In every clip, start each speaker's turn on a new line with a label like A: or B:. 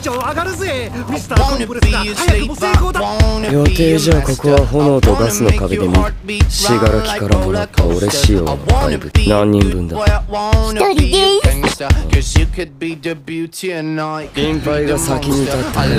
A: 長上がるぜミスターコンプレスが。早くも成功だ。
B: 予定じゃここは炎とガスの壁で見死柄木からもらった俺仕様の怪物何人分だ
C: 一人です
B: 心配が先に立った人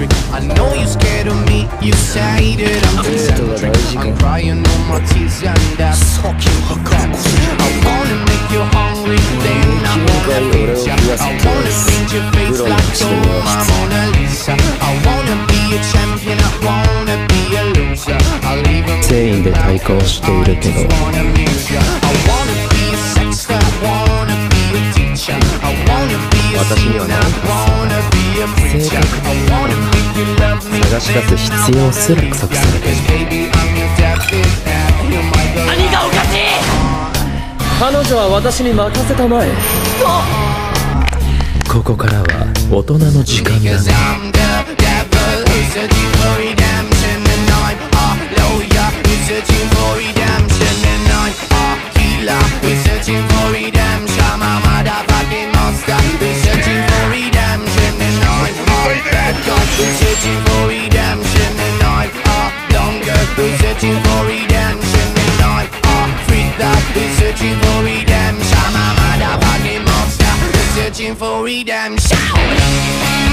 B: eccentric
D: I know you're scared of me, you say that I'm eccentric I'm crying on my tears and that's fucking hookups I wanna make you hungry, then I wanna feed ya. I wanna paint your face like you're my Mona Lisa. I wanna be a champion, I wanna be a loser. I'll even Saying that I caused to the I wanna be a sexter,
B: 私にはな
D: I wanna be a preacher. I wanna make you love me.
B: 探し出す必要すら腐されてる
C: 何がおかしい
B: 彼女は私に任せたまえここからは大人の時間だ
D: ね searching for redemption searching for redemption I'm a motherfucking monster. Searching for redemption